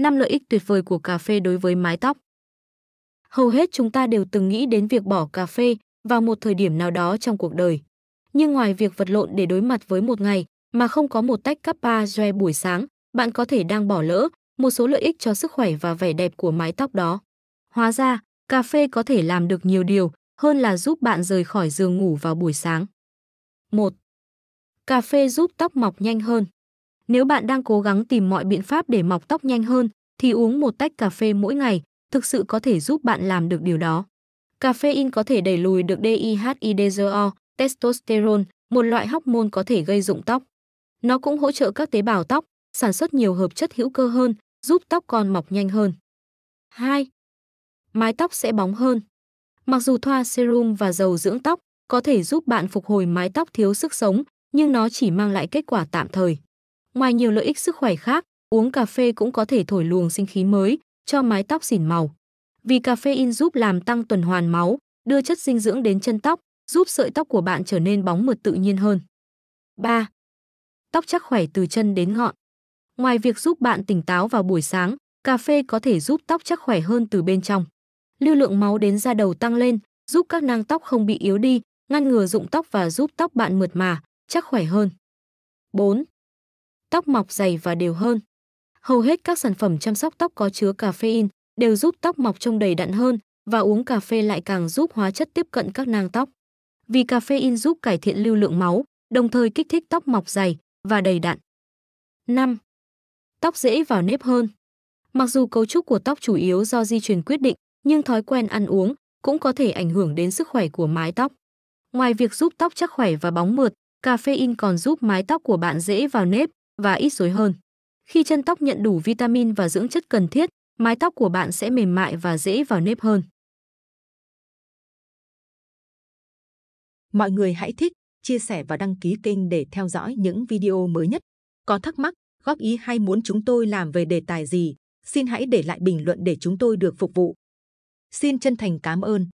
5 lợi ích tuyệt vời của cà phê đối với mái tóc. Hầu hết chúng ta đều từng nghĩ đến việc bỏ cà phê vào một thời điểm nào đó trong cuộc đời. Nhưng ngoài việc vật lộn để đối mặt với một ngày mà không có một tách kappa joe buổi sáng, bạn có thể đang bỏ lỡ một số lợi ích cho sức khỏe và vẻ đẹp của mái tóc đó. Hóa ra, cà phê có thể làm được nhiều điều hơn là giúp bạn rời khỏi giường ngủ vào buổi sáng. 1. Cà phê giúp tóc mọc nhanh hơn. Nếu bạn đang cố gắng tìm mọi biện pháp để mọc tóc nhanh hơn, thì uống một tách cà phê mỗi ngày thực sự có thể giúp bạn làm được điều đó. Caffeine có thể đẩy lùi được DIHIDZO, testosterone, một loại hormone có thể gây rụng tóc. Nó cũng hỗ trợ các tế bào tóc sản xuất nhiều hợp chất hữu cơ hơn, giúp tóc con mọc nhanh hơn. 2. Mái tóc sẽ bóng hơn. Mặc dù thoa serum và dầu dưỡng tóc có thể giúp bạn phục hồi mái tóc thiếu sức sống, nhưng nó chỉ mang lại kết quả tạm thời. Ngoài nhiều lợi ích sức khỏe khác, uống cà phê cũng có thể thổi luồng sinh khí mới cho mái tóc xỉn màu. Vì caffeine giúp làm tăng tuần hoàn máu, đưa chất dinh dưỡng đến chân tóc, giúp sợi tóc của bạn trở nên bóng mượt tự nhiên hơn. 3. Tóc chắc khỏe từ chân đến ngọn. Ngoài việc giúp bạn tỉnh táo vào buổi sáng, cà phê có thể giúp tóc chắc khỏe hơn từ bên trong. Lưu lượng máu đến da đầu tăng lên, giúp các nang tóc không bị yếu đi, ngăn ngừa rụng tóc và giúp tóc bạn mượt mà, chắc khỏe hơn. 4. Tóc mọc dày và đều hơn. Hầu hết các sản phẩm chăm sóc tóc có chứa caffeine đều giúp tóc mọc trông đầy đặn hơn và uống cà phê lại càng giúp hóa chất tiếp cận các nang tóc. Vì caffeine giúp cải thiện lưu lượng máu, đồng thời kích thích tóc mọc dày và đầy đặn. 5. Tóc dễ vào nếp hơn. Mặc dù cấu trúc của tóc chủ yếu do di truyền quyết định, nhưng thói quen ăn uống cũng có thể ảnh hưởng đến sức khỏe của mái tóc. Ngoài việc giúp tóc chắc khỏe và bóng mượt, caffeine còn giúp mái tóc của bạn dễ vào nếp và ít rối hơn. Khi chân tóc nhận đủ vitamin và dưỡng chất cần thiết, mái tóc của bạn sẽ mềm mại và dễ vào nếp hơn. Mọi người hãy thích, chia sẻ và đăng ký kênh để theo dõi những video mới nhất. Có thắc mắc, góp ý hay muốn chúng tôi làm về đề tài gì, xin hãy để lại bình luận để chúng tôi được phục vụ. Xin chân thành cảm ơn.